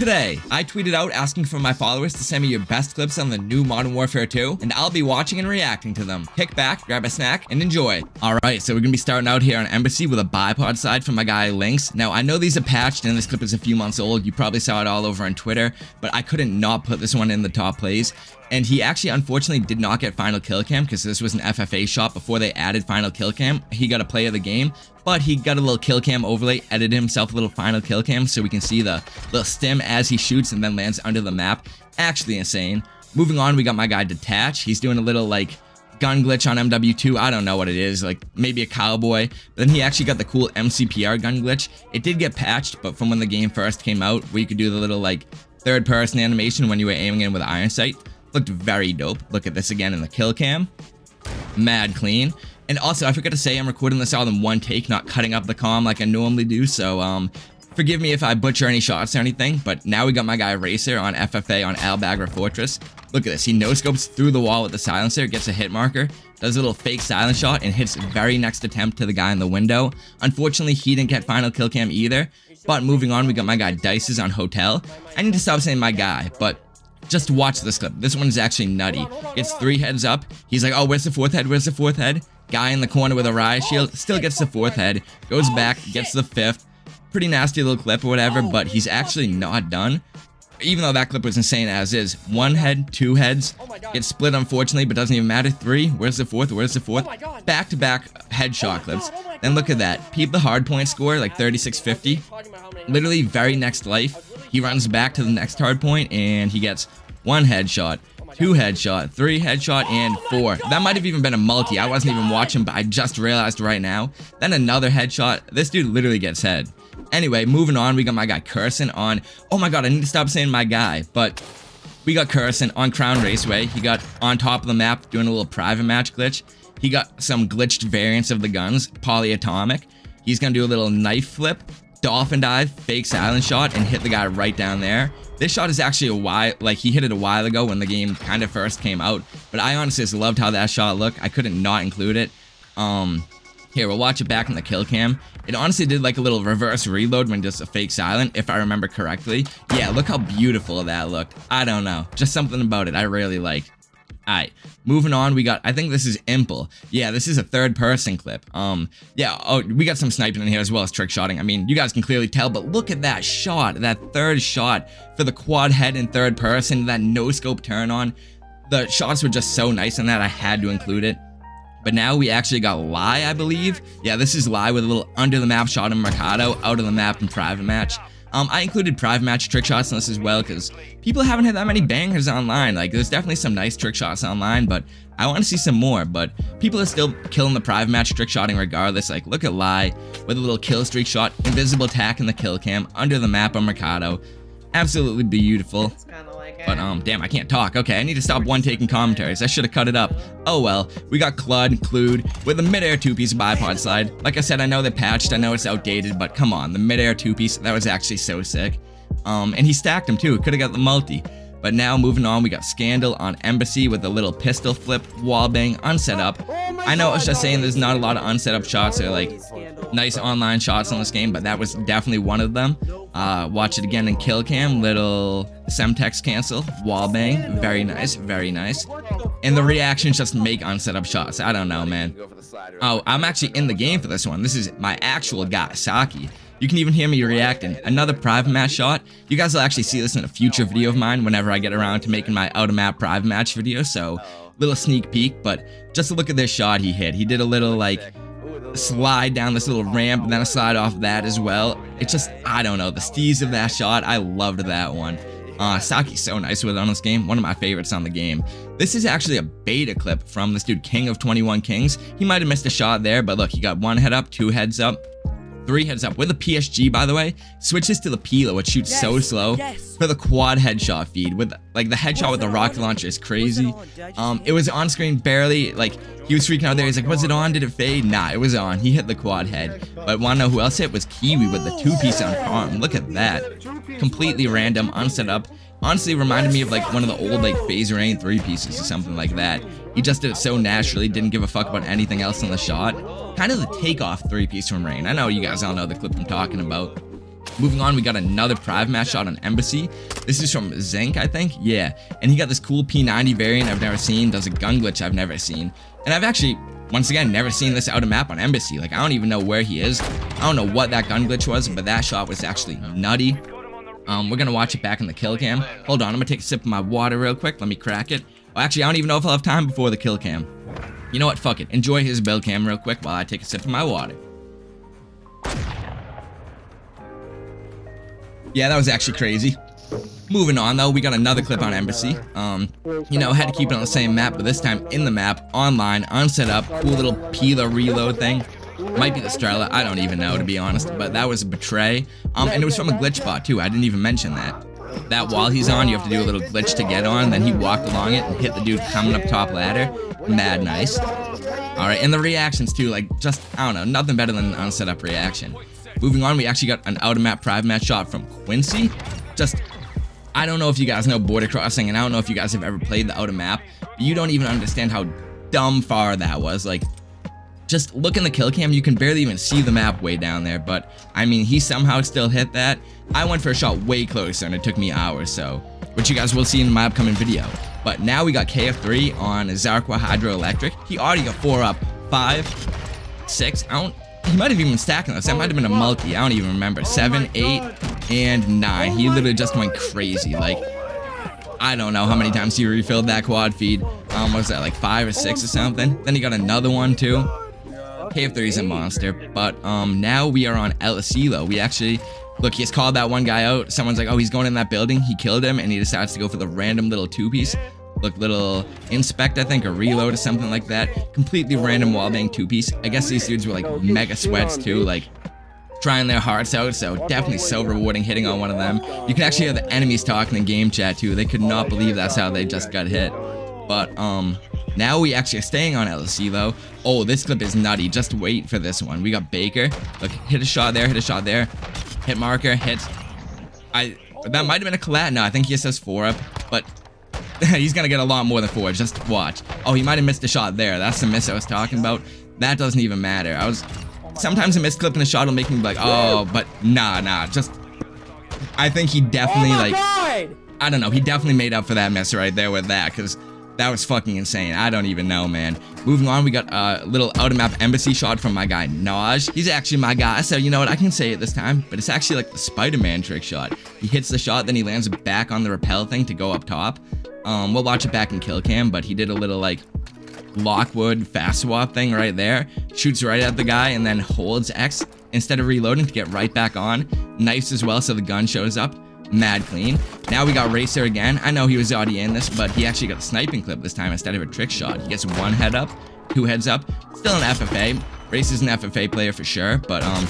Today, I tweeted out asking for my followers to send me your best clips on the new Modern Warfare 2, and I'll be watching and reacting to them. Kick back, grab a snack, and enjoy. Alright, so we're gonna be starting out here on Embassy with a bipod side from my guy Lynx. Now, I know these are patched and this clip is a few months old. You probably saw it all over on Twitter, but I couldn't not put this one in the top plays. And he actually, unfortunately, did not get final kill cam because this was an FFA shot before they added final kill cam. He got a play of the game, but he got a little kill cam overlay, edited himself a little final kill cam so we can see the little stim as he shoots and then lands under the map. Actually insane. Moving on, we got my guy Detach. He's doing a little like gun glitch on MW2. I don't know what it is, like maybe a cowboy. But then he actually got the cool MCPR gun glitch. It did get patched, but from when the game first came out, where you could do the little like third person animation when you were aiming in with iron sight. Looked very dope. Look at this again in the kill cam. Mad clean. And also, I forgot to say I'm recording this all in one take, not cutting up the com like I normally do, so um, forgive me if I butcher any shots or anything, but now we got my guy Racer on FFA on Al Bagra Fortress. Look at this, he no-scopes through the wall with the silencer, gets a hit marker, does a little fake silent shot, and hits very next attempt to the guy in the window. Unfortunately, he didn't get final kill cam either, but moving on, we got my guy Dices on Hotel. I need to stop saying my guy, but just watch this clip. This one's actually nutty. Gets three heads up. He's like, oh, where's the fourth head? Where's the fourth head? Guy in the corner with a riot shield still gets the fourth head. Goes back, gets the fifth. Pretty nasty little clip or whatever, but he's actually not done. Even though that clip was insane as is. One head, two heads. Gets split unfortunately, but doesn't even matter. Three. Where's the fourth? Where's the fourth? Back-to-back -back headshot clips. Then look at that. Peep the hard point score, like 3650. Literally very next life. He runs back to the next hard point and he gets one headshot, two headshot, three headshot, and oh four. That might have even been a multi. I wasn't even watching, but I just realized right now. Then another headshot. This dude literally gets head. Anyway, moving on, we got my guy Curson on. Oh my god, I need to stop saying my guy, but we got Curson on Crown Raceway. He got on top of the map doing a little private match glitch. He got some glitched variants of the guns, polyatomic. He's gonna do a little knife flip, dolphin dive, fake silent shot, and hit the guy right down there. This shot is actually a while, like he hit it a while ago when the game kind of first came out, but I honestly just loved how that shot looked. I couldn't not include it. Um, here, we'll watch it back in the kill cam. It honestly did like a little reverse reload when just a fake silent, if I remember correctly. Yeah, look how beautiful that looked. I don't know, just something about it I really like. Alright, moving on, we got, I think this is Impel. Yeah, this is a third person clip. Um, yeah, oh, we got some sniping in here as well as trick shotting. I mean, you guys can clearly tell, but look at that shot, that third shot for the quad head in third person, that no scope turn on. The shots were just so nice in that I had to include it. But now we actually got Lie, I believe. Yeah, this is Lie with a little under the map shot in Mercado, out of the map in private match. Um, I included private match trick shots in this as well because people haven't had that many bangers online. Like, there's definitely some nice trick shots online, but I want to see some more. But people are still killing the private match trick shotting regardless. Like, look at Lie with a little kill streak shot, invisible attack in the kill cam, under the map on Mercado. Absolutely beautiful. But, um, damn, I can't talk. Okay, I need to stop one taking commentaries. I should have cut it up. Oh well, we got Clud, Clued, with a mid-air two-piece bipod slide. Like I said, I know they patched, I know it's outdated, but come on, the mid-air two-piece, that was actually so sick. Um, and he stacked them too, could've got the multi. But now, moving on, we got Scandal on Embassy with a little pistol flip, wall bang, unset up. I know I was just saying there's not a lot of unset up shots or like nice online shots in this game, but that was definitely one of them. Uh, watch it again in kill cam, little semtex cancel, wall bang, very nice, very nice. And the reactions just make unset up shots. I don't know, man. Oh, I'm actually in the game for this one. This is my actual guy, Saki. You can even hear me reacting. Another private match shot. You guys will actually see this in a future video of mine whenever I get around to making my out-of-map private match video, so little sneak peek, but just look at this shot he hit. He did a little, like, slide down this little ramp and then a slide off that as well. It's just, I don't know, the steez of that shot, I loved that one. Uh, Saki's so nice with it on this game, one of my favorites on the game. This is actually a beta clip from this dude, King of 21 Kings. He might have missed a shot there, but look, he got one head up, two heads up, three heads up. With a PSG, by the way, switches to the Pila, which shoots yes, so slow. Yes. For the quad headshot feed, with like the headshot with the rocket launcher is crazy. Um, it was on screen barely. Like he was freaking out there. He's like, "Was it on? Did it fade?" Nah, it was on. He hit the quad head. But wanna know who else hit? Was Kiwi with the two piece on farm. Look at that. Completely random, unset up. Honestly, reminded me of like one of the old like FaZe Rain three pieces or something like that. He just did it so naturally, didn't give a fuck about anything else in the shot. Kind of the takeoff three piece from Rain. I know you guys all know the clip I'm talking about. Moving on, we got another private match shot on Embassy. This is from Zinc, I think. Yeah, and he got this cool P90 variant I've never seen, does a gun glitch I've never seen. And I've actually, once again, never seen this out of map on Embassy. Like, I don't even know where he is. I don't know what that gun glitch was, but that shot was actually nutty. Um, we're gonna watch it back in the kill cam. Hold on, I'm gonna take a sip of my water real quick. Let me crack it. Actually, I don't even know if I'll have time before the kill cam. You know what? Fuck it. Enjoy his build cam real quick while I take a sip of my water. Yeah, that was actually crazy. Moving on though, we got another clip on Embassy. Um, you know, had to keep it on the same map, but this time in the map, online, unset up, cool little Pila reload thing. Might be the Strela, I don't even know to be honest, but that was a Betray. Um, and it was from a glitch bot too, I didn't even mention that. That while he's on, you have to do a little glitch to get on, then he walked along it and hit the dude coming up top ladder. Mad nice. Alright, and the reactions too, like just, I don't know, nothing better than an on setup reaction. Moving on, we actually got an out-of-map private match shot from Quincy. Just, I don't know if you guys know border crossing, and I don't know if you guys have ever played the out-of-map, but you don't even understand how dumb far that was. Like, just look in the kill cam, you can barely even see the map way down there, but, I mean, he somehow still hit that. I went for a shot way closer, and it took me hours, so, which you guys will see in my upcoming video. But now we got KF3 on Zarqwa Hydroelectric. He already got 4 up, 5, 6, I don't he might have even stacking those. That might have been a multi. I don't even remember. Seven, eight, and nine. He literally just went crazy. Like, I don't know how many times he refilled that quad feed. Um, was that like five or six or something? Then he got another one too. KF3 is a monster. But um, now we are on El Asilo. We actually Look, he's called that one guy out. Someone's like, oh, he's going in that building. He killed him, and he decides to go for the random little two-piece. Look, little inspect, I think, or reload or something like that. Completely random wallbang two-piece. I guess these dudes were like mega sweats too, like trying their hearts out, so definitely so rewarding hitting on one of them. You can actually hear the enemies talking in game chat too. They could not believe that's how they just got hit. But, um, now we actually are staying on LC though. Oh, this clip is nutty. Just wait for this one. We got Baker. Look, hit a shot there, hit a shot there. Hit marker, hit. I, that might have been a collat. No, I think he just says four up, but he's gonna get a lot more than four. Just watch. Oh, he might have missed a shot there. That's the miss I was talking about. That doesn't even matter. I was sometimes a misclip in a shot will make me be like, oh, but nah, nah. Just I think he definitely oh like God. I don't know. He definitely made up for that miss right there with that because that was fucking insane. I don't even know, man. Moving on, we got a little out-of-map embassy shot from my guy, Naj. He's actually my guy, so you know what? I can say it this time, but it's actually like the Spider-Man trick shot. He hits the shot, then he lands back on the rappel thing to go up top. Um, we'll watch it back in kill cam, but he did a little like Lockwood fast swap thing right there. Shoots right at the guy and then holds X instead of reloading to get right back on. Knifes as well so the gun shows up. Mad clean. Now we got Racer again. I know he was already in this, but he actually got a sniping clip this time instead of a trick shot. He gets one head up, two heads up. Still an FFA. Racer's an FFA player for sure, but um,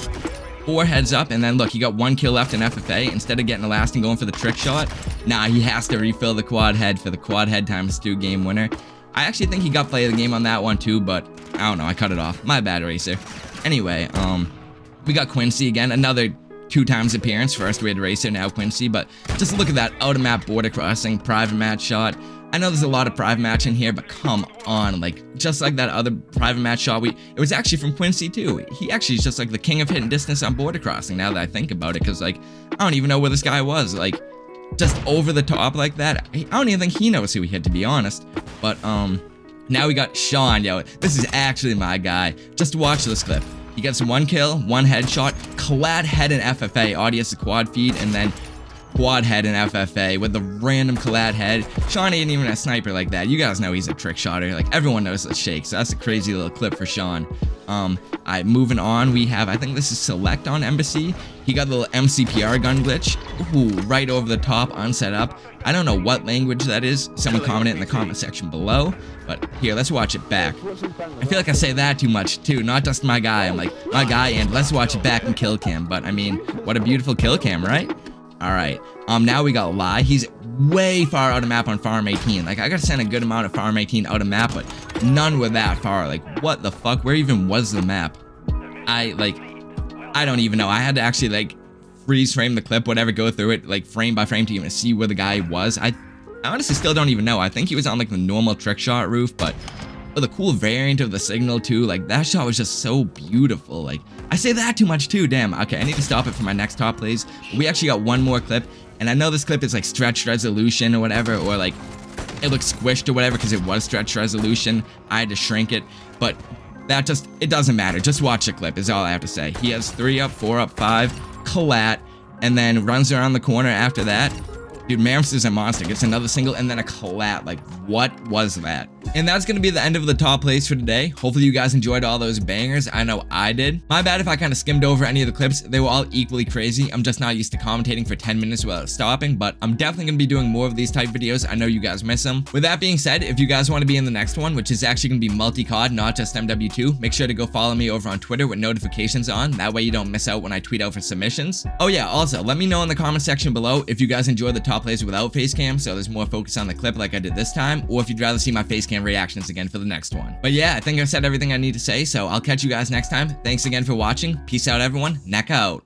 four heads up, and then look, he got one kill left in FFA. Instead of getting the last and going for the trick shot, nah, he has to refill the quad head for the quad head times two game winner. I actually think he got play of the game on that one too, but I don't know, I cut it off. My bad, Racer. Anyway, um, we got Quincy again, another two times appearance. First we had Racer, now Quincy, but just look at that out-of-map border crossing, private match shot. I know there's a lot of private match in here, but come on, like, just like that other private match shot, we it was actually from Quincy, too. He actually is just, like, the king of hitting distance on border crossing, now that I think about it, because, like, I don't even know where this guy was, like, just over the top like that. I don't even think he knows who he hit, to be honest. But, um, now we got Sean, yo, this is actually my guy. Just watch this clip. He gets one kill, one headshot, clad head and FFA, audience quad feed, and then quad head and FFA with the random collat head. Sean ain't even a sniper like that. You guys know he's a trick shotter. Like everyone knows the shake. So that's a crazy little clip for Sean. Um, I moving on. We have I think this is select on embassy. He got the little MCPR gun glitch. Ooh, right over the top, unset up. I don't know what language that is. Someone comment it in the comment section below. But here, let's watch it back. I feel like I say that too much too. Not just my guy. I'm like my guy, and let's watch it back and kill cam. But I mean, what a beautiful kill cam, right? All right. Um, now we got Lie. He's way far out of map on Farm 18. Like, I gotta send a good amount of Farm 18 out of map, but none were that far. Like, what the fuck? Where even was the map? I, like, I don't even know. I had to actually, like, freeze frame the clip, whatever, go through it, like, frame by frame to even see where the guy was. I, I honestly still don't even know. I think he was on, like, the normal trick shot roof, but with a cool variant of the signal too. Like that shot was just so beautiful. Like I say that too much too. Damn. Okay, I need to stop it for my next top plays. We actually got one more clip, and I know this clip is like stretched resolution or whatever, or like it looks squished or whatever because it was stretched resolution. I had to shrink it, but that just it doesn't matter. Just watch the clip is all I have to say. He has three up, four up, five, collat, and then runs around the corner after that. Dude, Mammoth is a monster. Gets another single and then a collat. Like, what was that? And that's going to be the end of the top plays for today. Hopefully you guys enjoyed all those bangers. I know I did. My bad if I kind of skimmed over any of the clips. They were all equally crazy. I'm just not used to commentating for 10 minutes without stopping, but I'm definitely going to be doing more of these type videos. I know you guys miss them. With that being said, if you guys want to be in the next one, which is actually going to be multi-COD, not just MW2, make sure to go follow me over on Twitter with notifications on. That way you don't miss out when I tweet out for submissions. Oh yeah, also, let me know in the comment section below if you guys enjoy the top plays without face cam, so there's more focus on the clip like I did this time, or if you'd rather see my face cam reactions again for the next one. But yeah, I think I've said everything I need to say, so I'll catch you guys next time. Thanks again for watching. Peace out, everyone. Neck out.